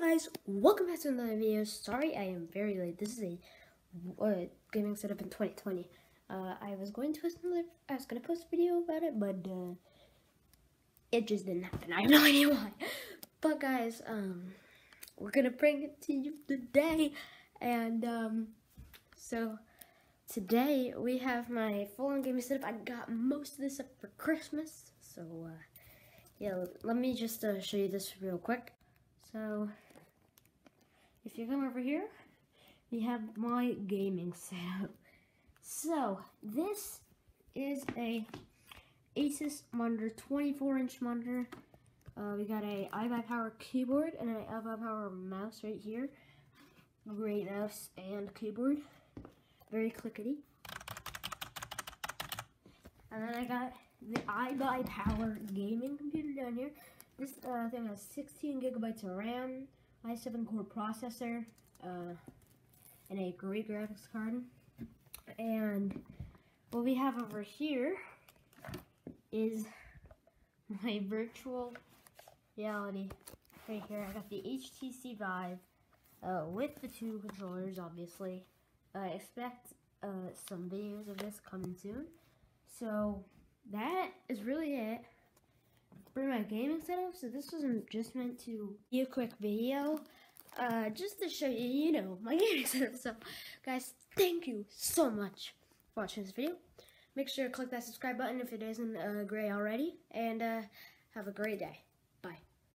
guys, welcome back to another video. Sorry I am very late. This is a uh, gaming setup in 2020. Uh, I was going to post another, I was going to post a video about it, but uh, it just didn't happen. I have no idea why. But guys, um, we're going to bring it to you today. And um, so today we have my full-on gaming setup. I got most of this up for Christmas. So uh, yeah, let me just uh, show you this real quick. So, if you come over here, we have my gaming setup. So, this is a Asus monitor, 24 inch monitor. Uh, we got a iBuyPower keyboard and an iBuyPower mouse right here. Great mouse and keyboard. Very clickety. And then I got the iBuyPower gaming computer down here. This uh, thing has 16 gigabytes of RAM, i7 core processor, uh, and a great graphics card. And what we have over here is my virtual reality right here. I got the HTC Vive uh, with the two controllers, obviously. I expect uh, some videos of this coming soon. So that is really it for my gaming setup. So this wasn't just meant to be a quick video, uh, just to show you, you know, my gaming setup. So guys, thank you so much for watching this video. Make sure to click that subscribe button if it isn't uh, gray already, and uh, have a great day.